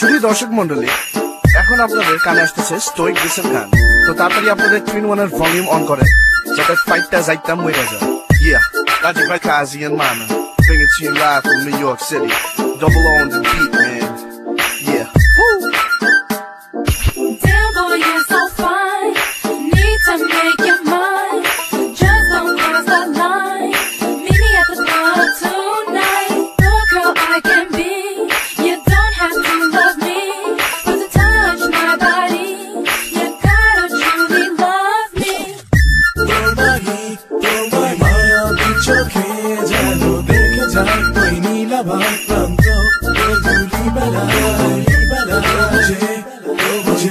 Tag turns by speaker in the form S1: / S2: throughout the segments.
S1: সুপ্রিয় দর্শক মন্ডলী এখন আপনাদের কানে আসতেছে স্টোইক ডিসের গান তো তাড়াতাড়ি আপনাদের টুইন ওয়ানের ভলিউম অন করে যাতে ফাইটটা যাইতাম মরে যায় ইয়া কাজী ভাই কাজী and Mana. Bring it to you live from New York City. Double on the beat,
S2: চোখে যেন দেখে যায় ওই নীলাভাই প্রান্ত ধুলি বেলা বেলা বুঝে বুঝে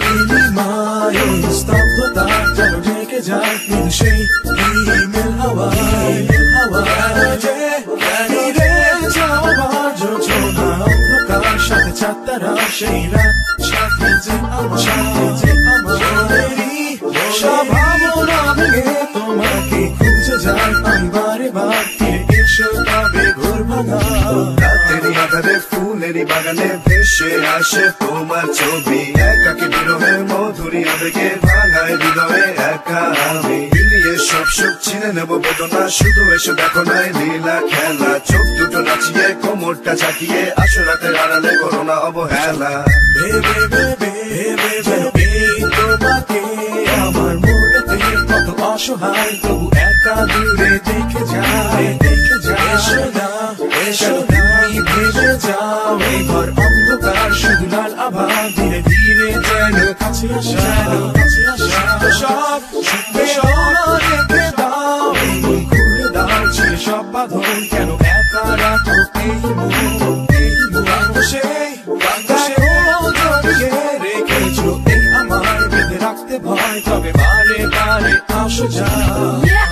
S2: নীলিমায় স্তব্ধতা যেন ঢেকে যায় কিন্তু সেই ইমেল হাওয়া ইমেল হাওয়া যে রে যাওয়ার যোজনা অন্ধকার, সাথে চাঁদারা সেই রাত
S1: আধারে ফুলেরই বাগানে ভেসে আসে তোমার ছবি। একাকে বিরহে মধুরী আবেগে ভাঙায় হৃদয়ে একা আমি। মিলিয়ে সব সুখ চিনে নেব বেদনা, শুধু এসে দেখো নাই লীলা খেলা। চোখ দুটো নাচিয়ে কোমরটা ঝাঁকিয়ে আসো রাতের আড়ালে করো না অবহেলা।
S2: ভেবে ভেবে অসহায়। তবু একা দূরে দেখে যায় দেখে যায় এসো না, এসো ভেবে যাও ঘর অন্ধকার, শুধু লাল আভা ধীরে ধীরে যেন কাছে আসা সব দাও। এই আমার। বেঁধে রাখতে ভয়, তবে বারে বারে আসো যায়